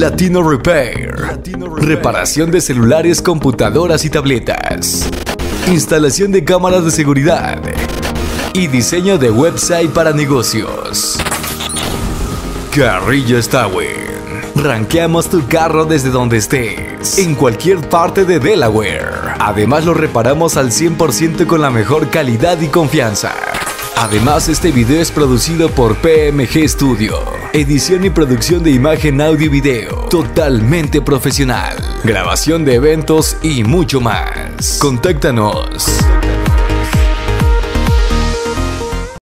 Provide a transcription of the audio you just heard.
Latino Repair. Reparación de celulares, computadoras y tabletas. Instalación de cámaras de seguridad. Y diseño de website para negocios. Carrillo Stowing. Ranqueamos tu carro desde donde estés, en cualquier parte de Delaware. Además lo reparamos al 100% con la mejor calidad y confianza. Además, este video es producido por PMG Studio. Edición y producción de imagen, audio y video. Totalmente profesional. Grabación de eventos y mucho más. Contáctanos